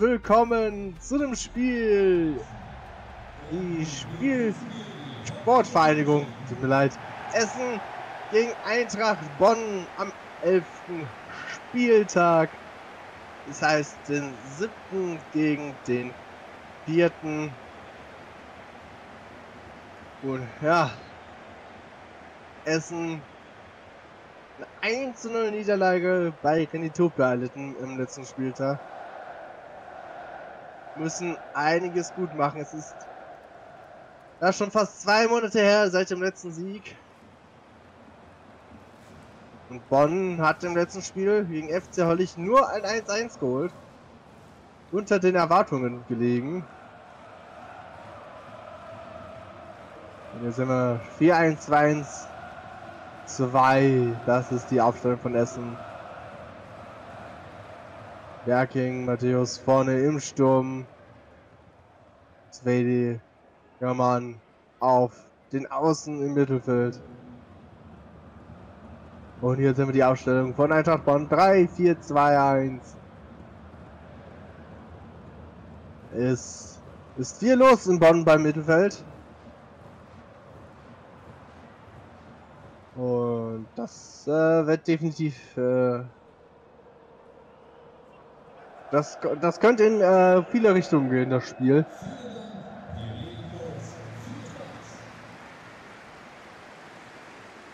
willkommen zu dem Spiel. Die Spiel Sportvereinigung, tut mir leid, Essen gegen Eintracht Bonn am 11. Spieltag. Das heißt den siebten gegen den vierten. Und ja, Essen eine 1 0 Niederlage bei Renitopia erlitten im letzten Spieltag. Müssen einiges gut machen. Es ist ja schon fast zwei Monate her seit dem letzten Sieg. Und Bonn hat im letzten Spiel gegen FC Hollig nur ein 1-1 geholt. Unter den Erwartungen gelegen. Und jetzt sind wir 4-1-2-1 2. Das ist die Aufstellung von Essen. Berking, Matthäus vorne im Sturm. Svedi, German auf den Außen im Mittelfeld. Und hier sind wir die Aufstellung von Eintracht Bonn. 3, 4, 2, 1. Es ist viel los in Bonn beim Mittelfeld. Und das äh, wird definitiv. Äh, das, das könnte in äh, viele Richtungen gehen, das Spiel.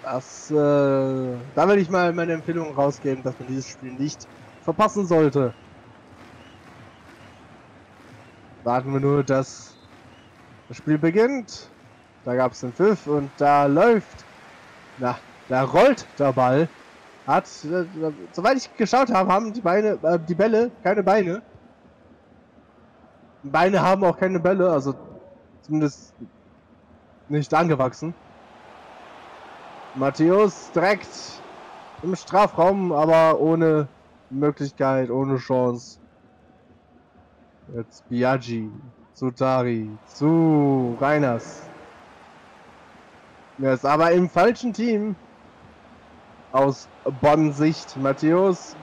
Das, äh, da will ich mal meine Empfehlung rausgeben, dass man dieses Spiel nicht verpassen sollte. Warten wir nur, dass das Spiel beginnt. Da gab es einen Pfiff und da läuft na, da rollt der Ball. Hat, äh, soweit ich geschaut habe, haben die Beine, äh, die Bälle keine Beine. Beine haben auch keine Bälle, also zumindest nicht angewachsen. Matthäus direkt im Strafraum, aber ohne Möglichkeit, ohne Chance. Jetzt Biaggi zu Tari, zu Reiners. Er ist aber im falschen Team. Aus Bonn-Sicht. Matthäus.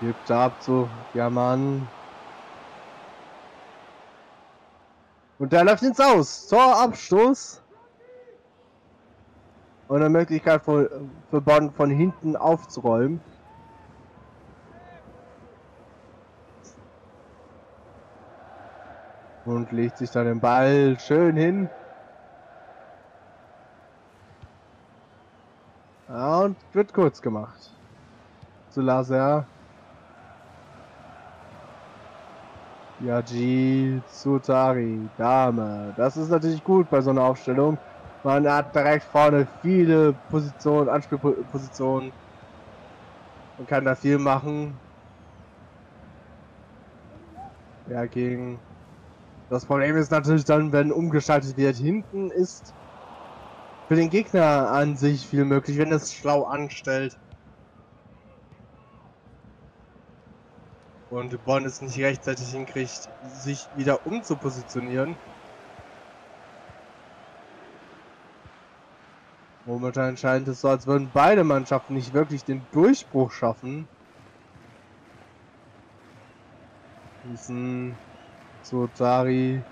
Gibt ab zu German. Und der läuft ins Aus. Torabstoß. Und eine Möglichkeit für, für Bonn von hinten aufzuräumen. Und legt sich dann den Ball schön hin. Ja, und wird kurz gemacht. Zu Laser. Yaji Tsutari, Dame. Das ist natürlich gut bei so einer Aufstellung. Man hat direkt vorne viele Positionen, Anspielpositionen. Man kann da viel machen. Ja, gegen das Problem ist natürlich dann, wenn umgeschaltet wird, hinten ist für den Gegner an sich viel möglich, wenn es schlau anstellt. Und Bonn es nicht rechtzeitig hinkriegt, sich wieder umzupositionieren. Momentan scheint es so, als würden beide Mannschaften nicht wirklich den Durchbruch schaffen. Diesen Sotari.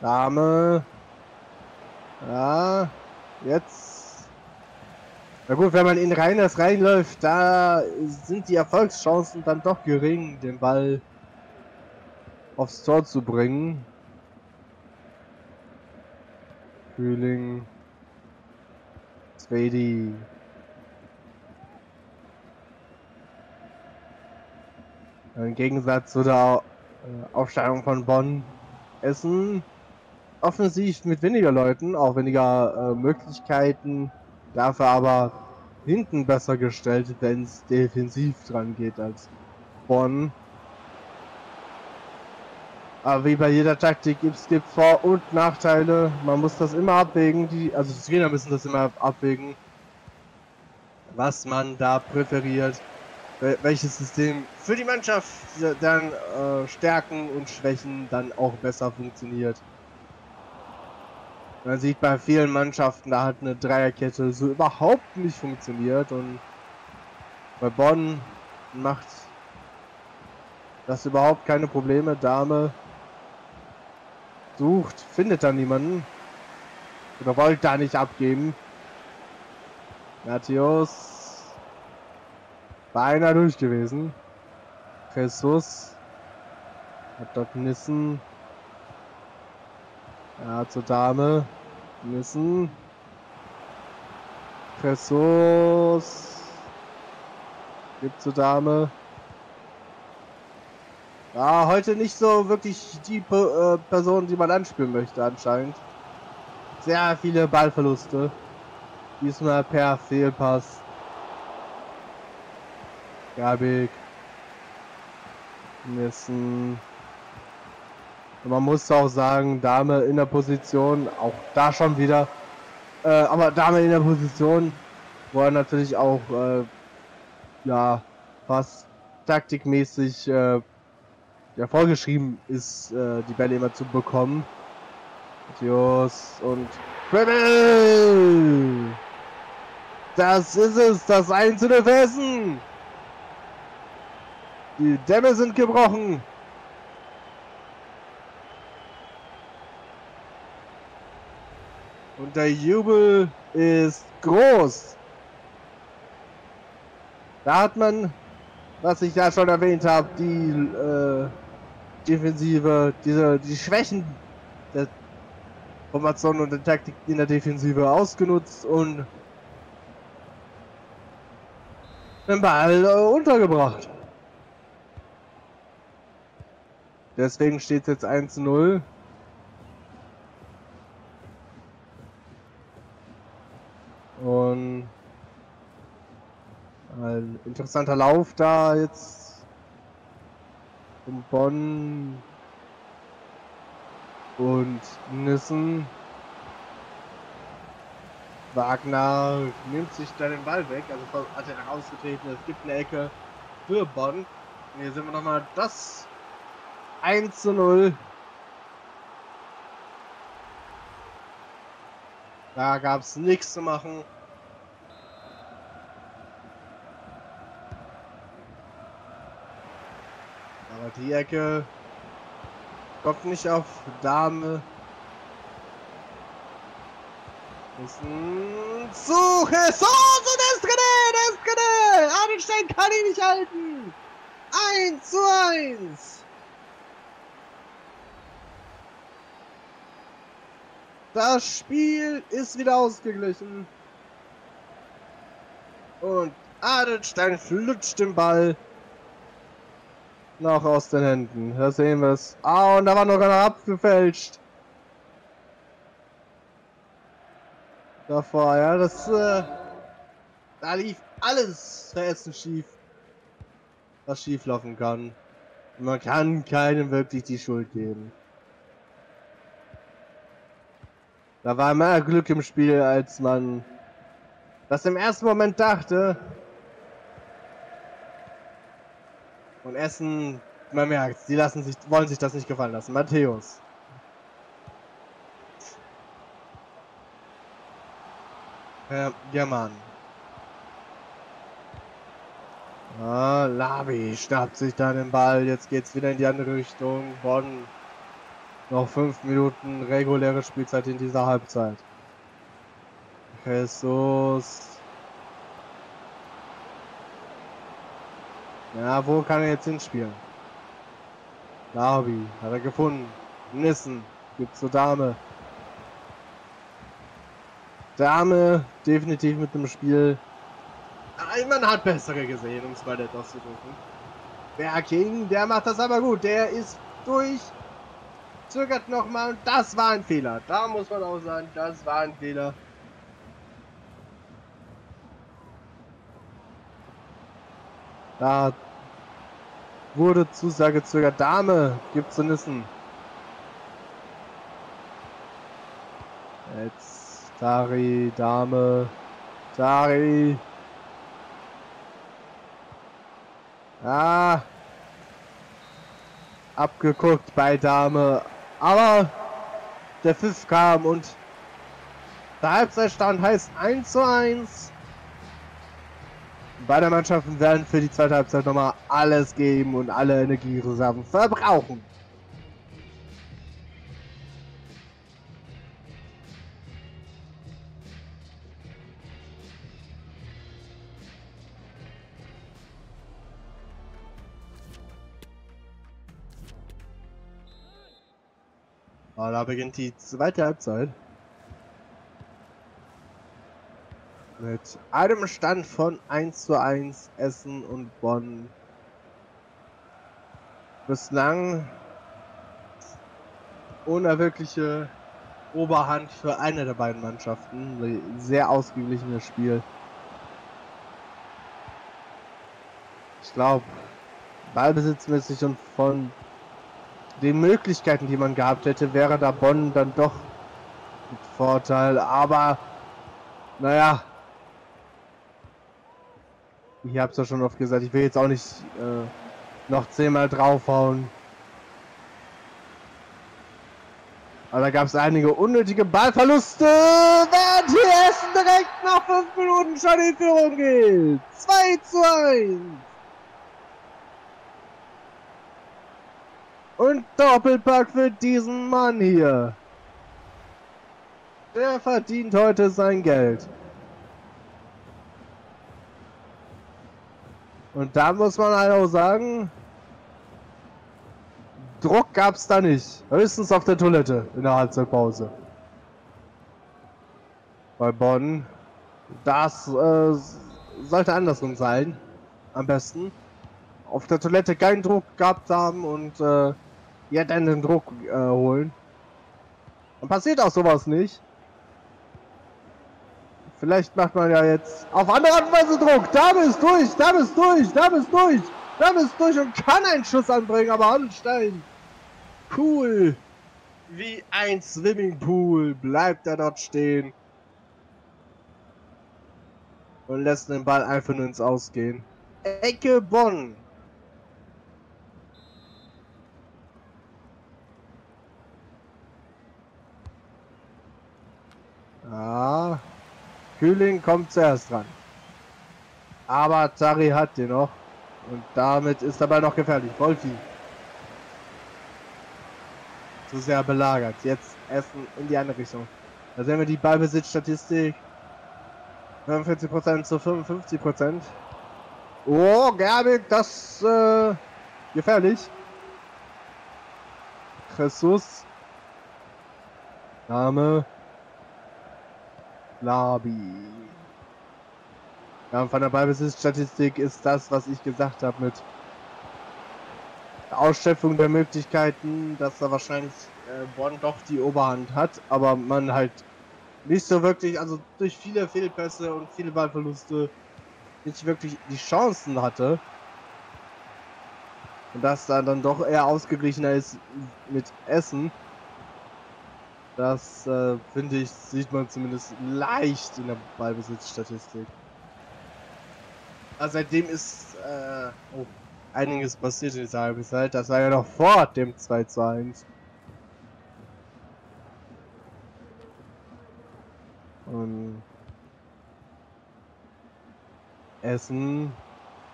Dame. Ja, jetzt. Na gut, wenn man in Reiners reinläuft, da sind die Erfolgschancen dann doch gering, den Ball aufs Tor zu bringen. Frühling. Zwedi. Im Gegensatz zu der äh, Aufstellung von Bonn Essen offensiv mit weniger Leuten, auch weniger äh, Möglichkeiten, dafür aber hinten besser gestellt, wenn es defensiv dran geht als Bonn. Aber wie bei jeder Taktik gibt es Vor- und Nachteile. Man muss das immer abwägen. Die, also die Trainer müssen das immer abwägen, was man da präferiert welches System für die Mannschaft dann äh, Stärken und Schwächen dann auch besser funktioniert. Man sieht bei vielen Mannschaften, da hat eine Dreierkette so überhaupt nicht funktioniert und Bei Bonn macht das überhaupt keine Probleme. Dame sucht, findet da niemanden. Oder wollte da nicht abgeben. Matthias. Beinahe durch gewesen. Jesus. Hat dort Nissen. Ja, zur Dame. Nissen. Jesus. Gibt zur Dame. Ja, heute nicht so wirklich die äh, Person, die man anspielen möchte anscheinend. Sehr viele Ballverluste. Diesmal per Fehlpass. Gabig. Nissen. Und man muss auch sagen, Dame in der Position, auch da schon wieder. Äh, aber Dame in der Position, wo er natürlich auch, äh, ja, fast taktikmäßig äh, ja, vorgeschrieben ist, äh, die Bälle immer zu bekommen. Matthias und Dribble! Das ist es, das einzelne Fressen! Die Dämme sind gebrochen. Und der Jubel ist groß. Da hat man, was ich ja schon erwähnt habe, die äh, Defensive, diese, die Schwächen der Formation und der Taktik in der Defensive ausgenutzt und den Ball äh, untergebracht. Deswegen steht es jetzt 1 0. interessanter Lauf da jetzt um Bonn und Nissen. Wagner nimmt sich da den Ball weg, also hat er rausgetreten, es gibt eine Ecke für Bonn. Und hier sind wir nochmal das 1 zu 0. Da gab es nichts zu machen. Aber die Ecke kommt nicht auf Dame. Müssen Suche! So, so, der ist drin! Der ist drin! Adenstein kann ihn nicht halten! 1 zu 1! Das Spiel ist wieder ausgeglichen. Und Adelstein flutscht den Ball noch aus den Händen. Da sehen wir es. Ah, und da war noch einer abgefälscht. Davor, ja, das, äh, da lief alles verhessen schief, was schief laufen kann. Man kann keinem wirklich die Schuld geben. Da war mehr Glück im Spiel, als man das im ersten Moment dachte. Und Essen, man merkt, sie lassen sich, wollen sich das nicht gefallen lassen. Matthäus. Herr German. Ah, Labi schnappt sich dann den Ball. Jetzt geht's wieder in die andere Richtung. Bonn noch fünf Minuten reguläre Spielzeit in dieser Halbzeit. Jesus. Ja, wo kann er jetzt hinspielen? Darby hat er gefunden. Nissen gibt zur Dame. Dame definitiv mit dem Spiel. Man hat bessere gesehen, um es mal nett auszudrücken. Der King, der macht das aber gut. Der ist durch zögert nochmal das war ein Fehler. Da muss man auch sagen, das war ein Fehler. Da wurde zu sehr gezögert. Dame gibt zu Nissen. Jetzt Dari, Dame, Dari. Ah. Abgeguckt bei Dame. Aber der Pfiff kam und der Halbzeitstand heißt 1 zu 1. Beide Mannschaften werden für die zweite Halbzeit nochmal alles geben und alle Energiereserven verbrauchen. Oh, da beginnt die zweite Halbzeit. Mit einem Stand von 1 zu 1 Essen und Bonn. Bislang ohne wirkliche Oberhand für eine der beiden Mannschaften. Sehr ausgeglichenes Spiel. Ich glaube, ballbesitzmäßig und von den Möglichkeiten, die man gehabt hätte, wäre da Bonn dann doch mit Vorteil. Aber, naja, ich habe es ja schon oft gesagt, ich will jetzt auch nicht äh, noch zehnmal draufhauen. Aber da gab es einige unnötige Ballverluste, während hier Essen direkt nach fünf Minuten schon in Führung geht. 2 zu 1. Und Doppelpack für diesen Mann hier. Der verdient heute sein Geld. Und da muss man halt auch sagen, Druck gab es da nicht. Höchstens auf der Toilette in der Halbzeitpause. Bei Bonn. Das äh, sollte andersrum sein. Am besten. Auf der Toilette keinen Druck gehabt haben und äh, dann den Druck äh, holen. Dann passiert auch sowas nicht. Vielleicht macht man ja jetzt auf andere Art und Weise Druck. Da bist durch, da bist durch, da bist durch, da bist durch und kann einen Schuss anbringen, aber Holstein. Cool. Wie ein Swimmingpool bleibt er dort stehen. Und lässt den Ball einfach nur ins Ausgehen. Ecke Bonn. Ah. Kühling kommt zuerst dran. Aber Tari hat den noch. Und damit ist dabei noch gefährlich. Wolfi. Zu sehr belagert. Jetzt Essen in die andere Richtung. Da sehen wir die Ballbesitzstatistik. 45% zu 55%. Oh, Gerbig, das äh, gefährlich. Jesus. Name. Labi. Ja, von der Ballbesitzstatistik ist das, was ich gesagt habe mit Ausschöpfung der Möglichkeiten, dass da wahrscheinlich äh, Bonn doch die Oberhand hat, aber man halt nicht so wirklich, also durch viele Fehlpässe und viele Ballverluste nicht wirklich die Chancen hatte. Und dass da dann doch eher ausgeglichener ist mit Essen. Das äh, finde ich, sieht man zumindest leicht in der Ballbesitzstatistik. Also seitdem ist äh, oh, einiges passiert in dieser Halbzeit. Das war ja noch vor dem 2 zu 1. Und Essen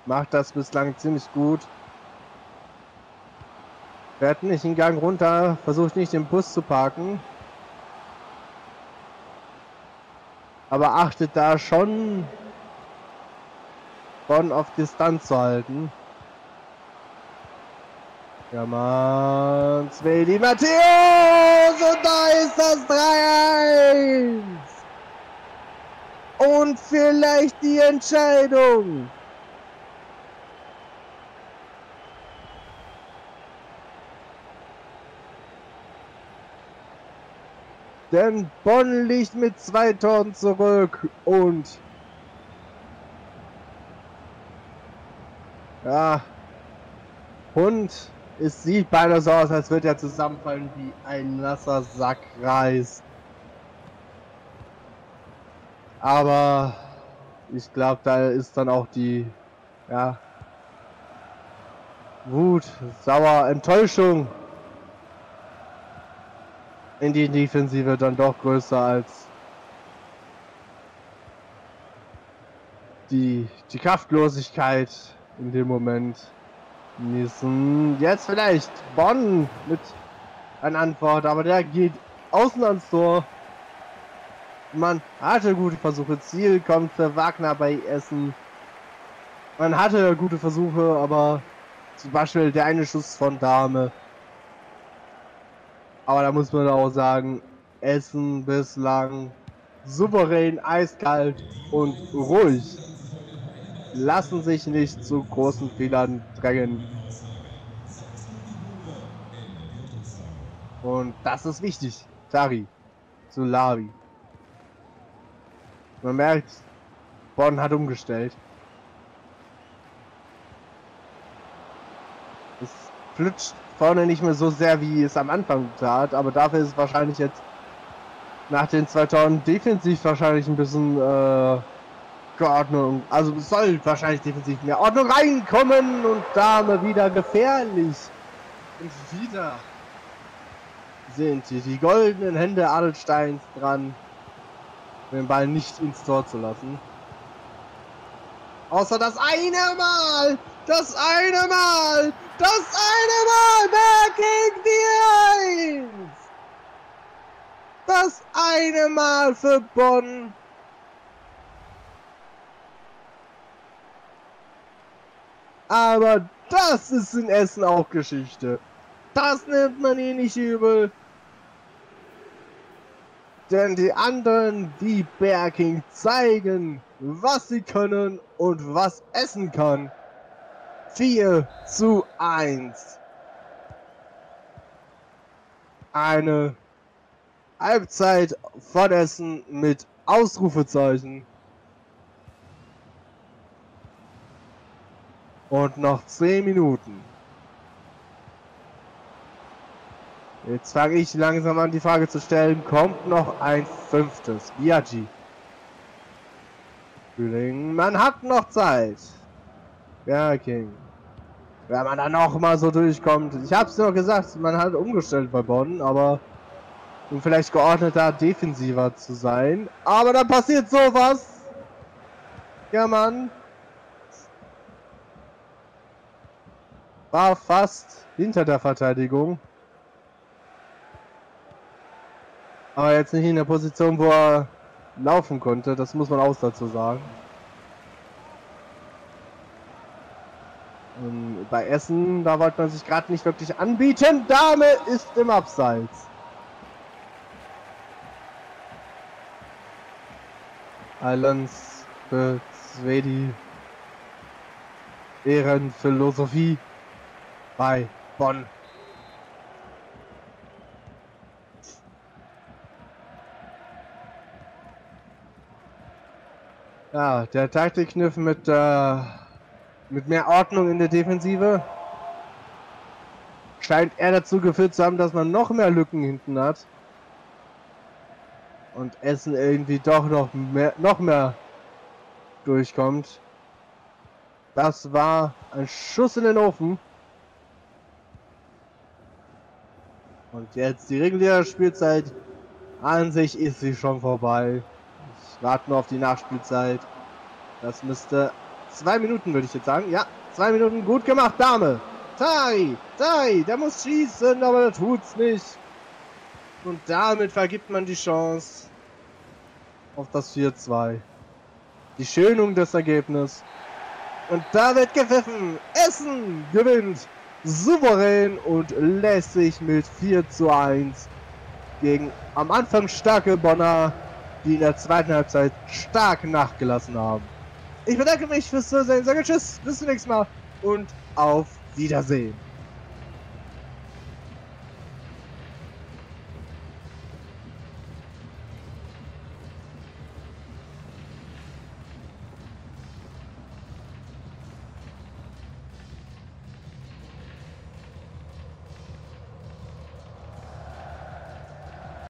macht das bislang ziemlich gut. Fährt nicht den Gang runter, versucht nicht den Bus zu parken. Aber achtet da schon von auf Distanz zu halten. Ja, man. Svedi Matthäus und da ist das 3-1. Und vielleicht die Entscheidung. Denn Bonn liegt mit zwei Toren zurück und ja, Hund, es sieht beinahe so aus, als würde er zusammenfallen wie ein nasser Sack Reis. Aber ich glaube, da ist dann auch die ja, Wut, Sauer, Enttäuschung in die Defensive dann doch größer als die, die Kraftlosigkeit in dem Moment genießen. Jetzt vielleicht Bonn mit einer Antwort, aber der geht außen ans Tor. Man hatte gute Versuche. Ziel kommt für Wagner bei Essen. Man hatte gute Versuche, aber zum Beispiel der eine Schuss von Dame. Aber da muss man auch sagen, Essen bislang souverän, eiskalt und ruhig. Lassen sich nicht zu großen Fehlern drängen. Und das ist wichtig. Tari zu Lavi. Man merkt, Bonn hat umgestellt. Es flutscht vorne nicht mehr so sehr, wie es am Anfang tat, aber dafür ist es wahrscheinlich jetzt nach den zwei Toren defensiv wahrscheinlich ein bisschen äh, Geordnung. Also soll wahrscheinlich defensiv mehr Ordnung reinkommen und da mal wieder gefährlich. Und wieder sind hier die goldenen Hände Adelsteins dran den Ball nicht ins Tor zu lassen. Außer das eine Mal! Das eine Mal! Das eine Mal! Wer gegen die Eins! Das eine Mal für Bonn! Aber das ist in Essen auch Geschichte. Das nimmt man ihnen nicht übel. Denn die anderen, die Berking, zeigen, was sie können und was Essen kann. 4 zu 1. Eine Halbzeit von Essen mit Ausrufezeichen. Und noch 10 Minuten. Jetzt fange ich langsam an, die Frage zu stellen, kommt noch ein fünftes? Biaggi. Frühling, man hat noch Zeit. Ja, King. Wenn man dann noch mal so durchkommt. Ich hab's nur gesagt, man hat umgestellt bei Bonn, aber um vielleicht geordneter, defensiver zu sein. Aber dann passiert sowas. Ja, Mann. War fast hinter der Verteidigung. Aber jetzt nicht in der Position, wo er laufen konnte. Das muss man auch dazu sagen. Und bei Essen, da wollte man sich gerade nicht wirklich anbieten. Dame ist im Abseits. Islands für Svedi. Ehrenphilosophie bei Bonn. Ja, der Taktikkniff mit, äh, mit mehr Ordnung in der Defensive scheint er dazu geführt zu haben, dass man noch mehr Lücken hinten hat. Und Essen irgendwie doch noch mehr, noch mehr durchkommt. Das war ein Schuss in den Ofen. Und jetzt die reguläre Spielzeit. An sich ist sie schon vorbei. Warten wir auf die Nachspielzeit. Das müsste zwei Minuten, würde ich jetzt sagen. Ja, zwei Minuten. Gut gemacht, Dame. Tai, Tai, der muss schießen, aber der tut's nicht. Und damit vergibt man die Chance auf das 4-2. Die Schönung des Ergebnisses. Und da wird gepfiffen. Essen gewinnt souverän und lässig mit 4 zu 1 gegen am Anfang starke Bonner die in der zweiten Halbzeit stark nachgelassen haben. Ich bedanke mich fürs Zusehen, sage Tschüss, bis zum nächsten Mal und auf Wiedersehen.